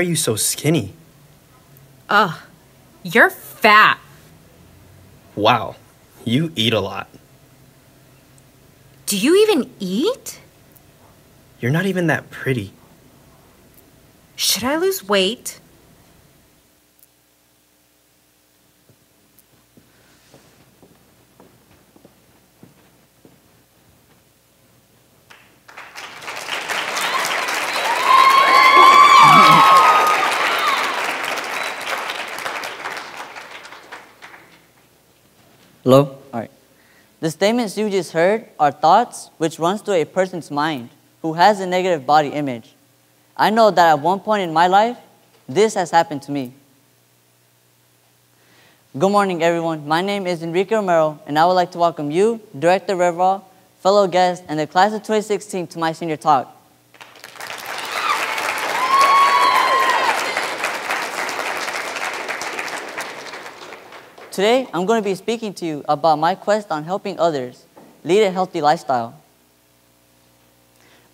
Why are you so skinny? Ugh, you're fat. Wow, you eat a lot. Do you even eat? You're not even that pretty. Should I lose weight? Hello? All right. The statements you just heard are thoughts which runs through a person's mind who has a negative body image. I know that at one point in my life, this has happened to me. Good morning, everyone. My name is Enrique Romero, and I would like to welcome you, Director Riveroll, fellow guests, and the class of 2016 to my senior talk. Today, I'm going to be speaking to you about my quest on helping others lead a healthy lifestyle.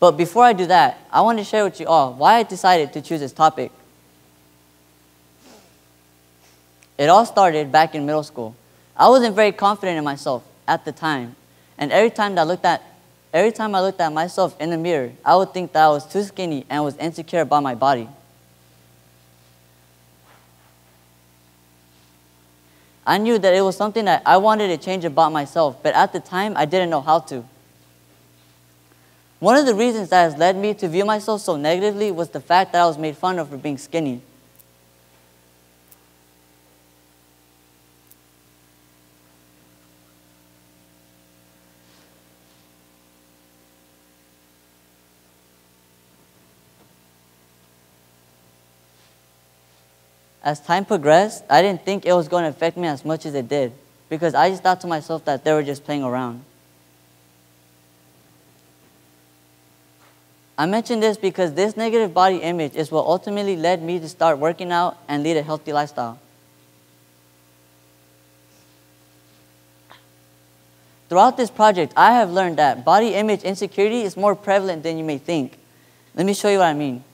But before I do that, I want to share with you all why I decided to choose this topic. It all started back in middle school. I wasn't very confident in myself at the time, and every time that I looked at every time I looked at myself in the mirror, I would think that I was too skinny and was insecure about my body. I knew that it was something that I wanted to change about myself, but at the time I didn't know how to. One of the reasons that has led me to view myself so negatively was the fact that I was made fun of for being skinny. As time progressed, I didn't think it was going to affect me as much as it did because I just thought to myself that they were just playing around. I mention this because this negative body image is what ultimately led me to start working out and lead a healthy lifestyle. Throughout this project, I have learned that body image insecurity is more prevalent than you may think. Let me show you what I mean.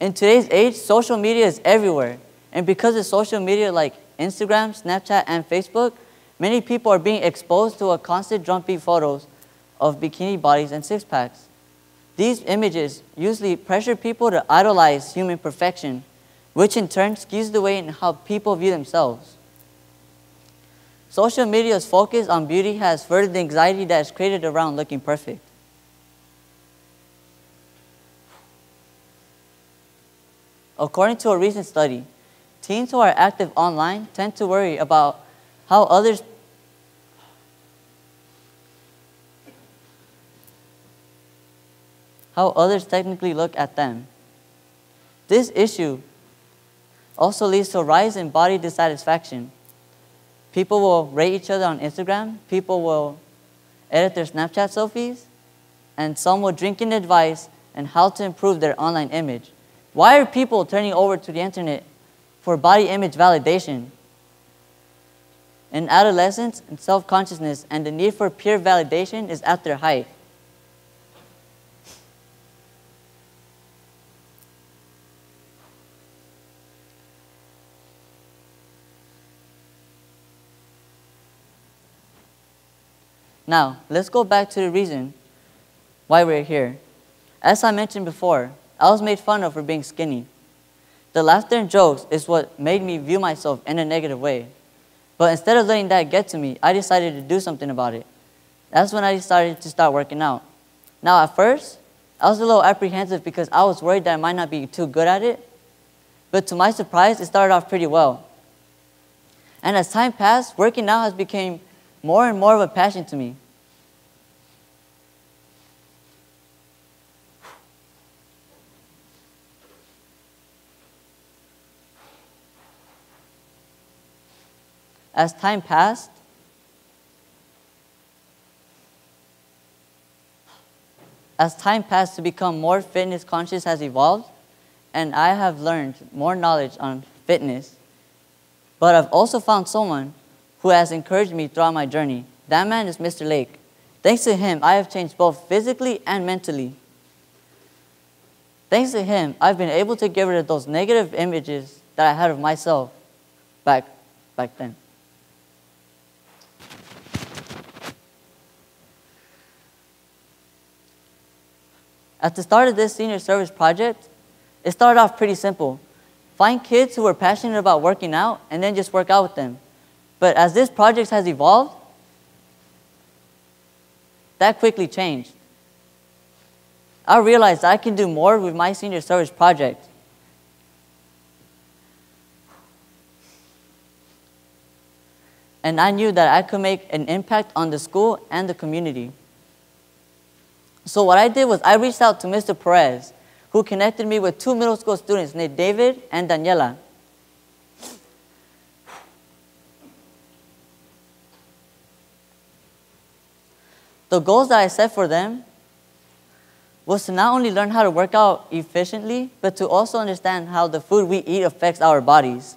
In today's age, social media is everywhere. And because of social media like Instagram, Snapchat, and Facebook, many people are being exposed to a constant drumbeat photos of bikini bodies and six packs. These images usually pressure people to idolize human perfection, which in turn skews the way in how people view themselves. Social media's focus on beauty has furthered the anxiety that is created around looking perfect. According to a recent study, teens who are active online tend to worry about how others how others technically look at them. This issue also leads to a rise in body dissatisfaction. People will rate each other on Instagram, people will edit their Snapchat selfies, and some will drink in advice on how to improve their online image. Why are people turning over to the internet for body image validation? In adolescence, and self consciousness and the need for peer validation is at their height. Now, let's go back to the reason why we're here. As I mentioned before, I was made fun of for being skinny. The laughter and jokes is what made me view myself in a negative way. But instead of letting that get to me, I decided to do something about it. That's when I decided to start working out. Now, at first, I was a little apprehensive because I was worried that I might not be too good at it. But to my surprise, it started off pretty well. And as time passed, working out has become more and more of a passion to me. As time passed, as time passed to become more fitness conscious has evolved, and I have learned more knowledge on fitness. But I've also found someone who has encouraged me throughout my journey. That man is Mr. Lake. Thanks to him, I have changed both physically and mentally. Thanks to him, I've been able to get rid of those negative images that I had of myself back, back then. At the start of this senior service project, it started off pretty simple. Find kids who are passionate about working out and then just work out with them. But as this project has evolved, that quickly changed. I realized I can do more with my senior service project. And I knew that I could make an impact on the school and the community. So what I did was I reached out to Mr. Perez, who connected me with two middle school students named David and Daniela. The goals that I set for them was to not only learn how to work out efficiently, but to also understand how the food we eat affects our bodies.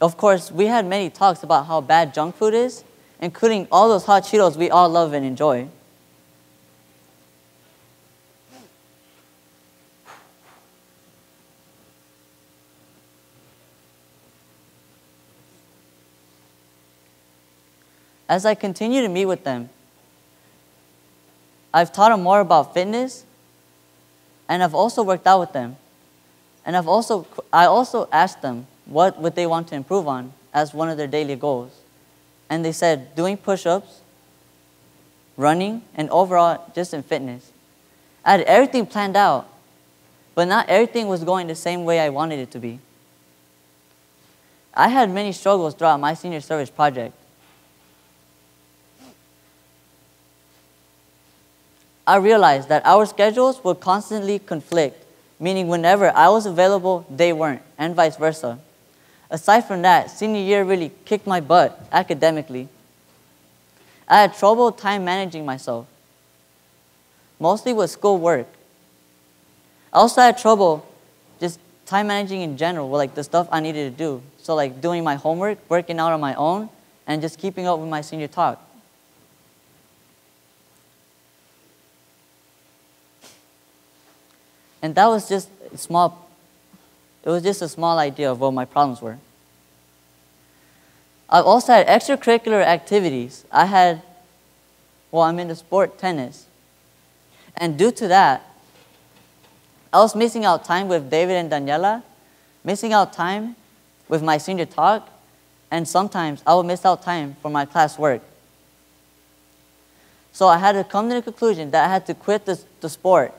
Of course, we had many talks about how bad junk food is, including all those hot Cheetos we all love and enjoy. As I continue to meet with them, I've taught them more about fitness, and I've also worked out with them. And I've also, I also asked them what would they want to improve on as one of their daily goals. And they said doing push-ups, running, and overall just in fitness. I had everything planned out, but not everything was going the same way I wanted it to be. I had many struggles throughout my senior service project. I realized that our schedules would constantly conflict, meaning whenever I was available, they weren't, and vice versa. Aside from that, senior year really kicked my butt academically. I had trouble time managing myself, mostly with schoolwork. I also had trouble just time managing in general, with like the stuff I needed to do. So like doing my homework, working out on my own, and just keeping up with my senior talk. And that was just small, it was just a small idea of what my problems were. I've also had extracurricular activities. I had, well, I'm into sport tennis. And due to that, I was missing out time with David and Daniela, missing out time with my senior talk, and sometimes I would miss out time for my class work. So I had to come to the conclusion that I had to quit the, the sport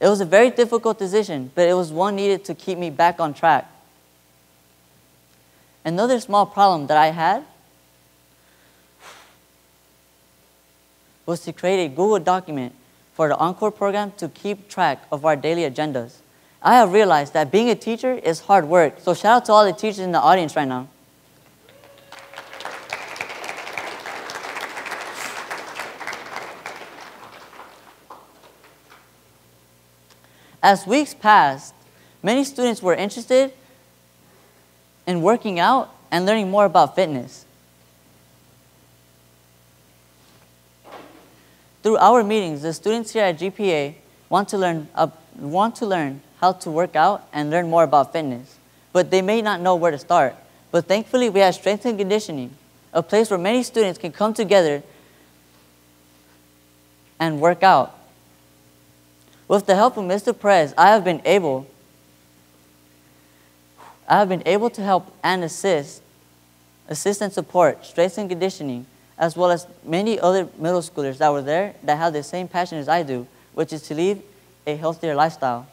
it was a very difficult decision, but it was one needed to keep me back on track. Another small problem that I had was to create a Google document for the Encore program to keep track of our daily agendas. I have realized that being a teacher is hard work, so shout out to all the teachers in the audience right now. As weeks passed, many students were interested in working out and learning more about fitness. Through our meetings, the students here at GPA want to learn, uh, want to learn how to work out and learn more about fitness, but they may not know where to start. But thankfully, we have strength and conditioning, a place where many students can come together and work out. With the help of Mr. Perez, I have been able I have been able to help and assist, assist and support strength and conditioning, as well as many other middle schoolers that were there that have the same passion as I do, which is to lead a healthier lifestyle.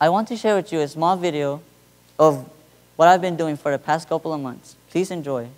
I want to share with you a small video of what I've been doing for the past couple of months. Please enjoy.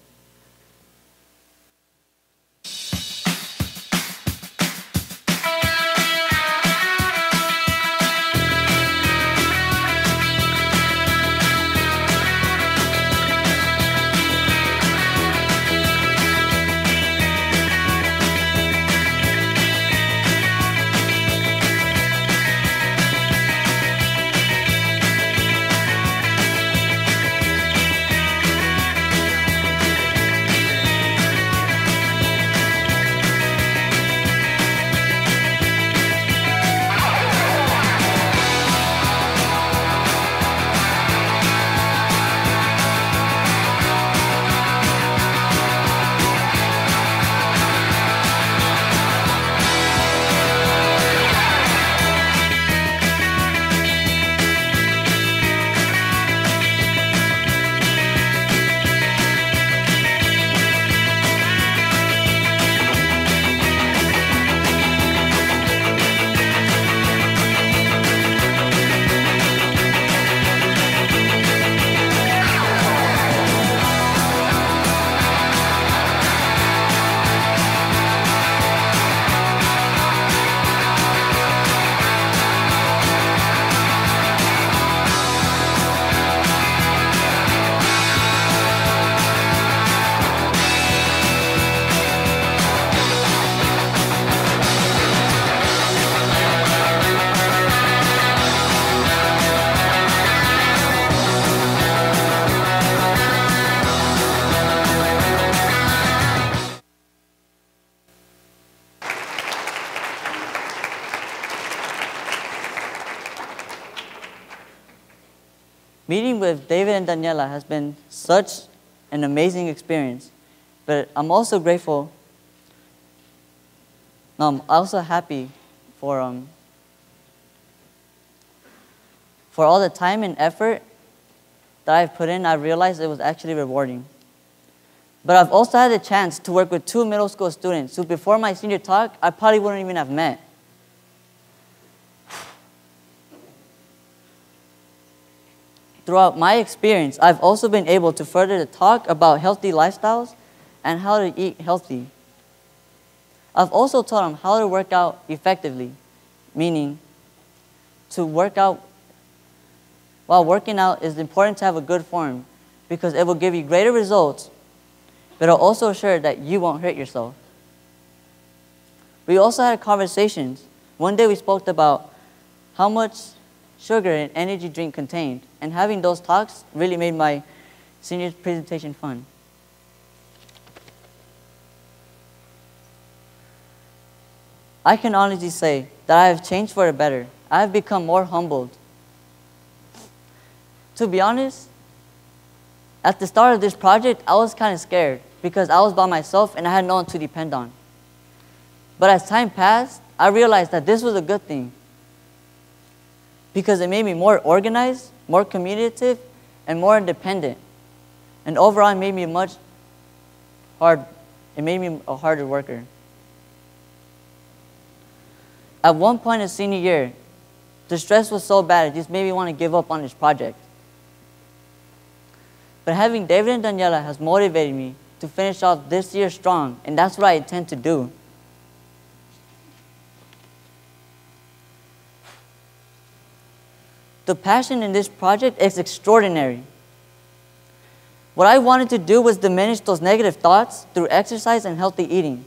Meeting with David and Daniela has been such an amazing experience, but I'm also grateful. No, I'm also happy for um, for all the time and effort that I've put in. I realized it was actually rewarding. But I've also had the chance to work with two middle school students who, before my senior talk, I probably wouldn't even have met. Throughout my experience, I've also been able to further the talk about healthy lifestyles and how to eat healthy. I've also taught them how to work out effectively, meaning to work out while working out is important to have a good form because it will give you greater results, but it'll also assure that you won't hurt yourself. We also had conversations. One day we spoke about how much sugar an energy drink contained, and having those talks really made my senior presentation fun. I can honestly say that I have changed for the better. I have become more humbled. To be honest, at the start of this project, I was kind of scared because I was by myself and I had no one to depend on. But as time passed, I realized that this was a good thing because it made me more organized, more communicative, and more independent. And overall, it made me much hard. It made me a harder worker. At one point in senior year, the stress was so bad it just made me want to give up on this project. But having David and Daniela has motivated me to finish off this year strong, and that's what I intend to do. The passion in this project is extraordinary. What I wanted to do was diminish those negative thoughts through exercise and healthy eating.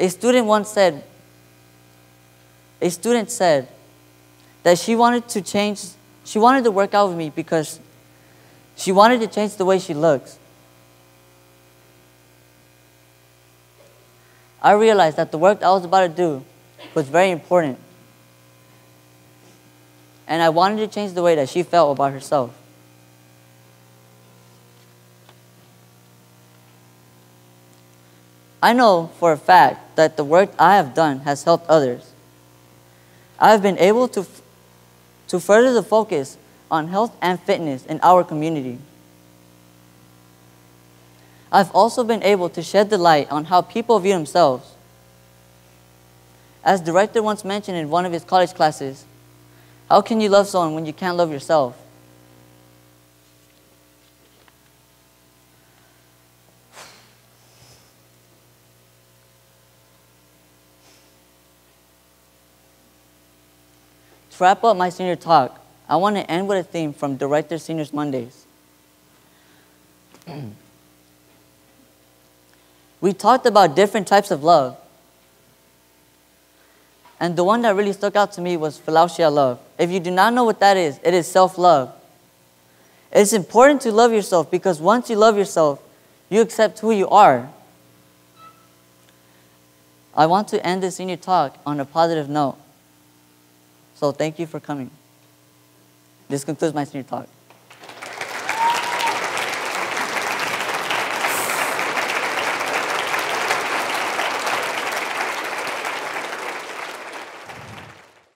A student once said, a student said that she wanted to change, she wanted to work out with me because she wanted to change the way she looks. I realized that the work I was about to do was very important. And I wanted to change the way that she felt about herself. I know for a fact that the work I have done has helped others. I have been able to, to further the focus on health and fitness in our community. I've also been able to shed the light on how people view themselves. As director once mentioned in one of his college classes, how can you love someone when you can't love yourself? To wrap up my senior talk, I want to end with a theme from Director Seniors Mondays. we talked about different types of love. And the one that really stuck out to me was philautia love. If you do not know what that is, it is self love. It's important to love yourself because once you love yourself, you accept who you are. I want to end this senior talk on a positive note. So thank you for coming. This concludes my senior talk.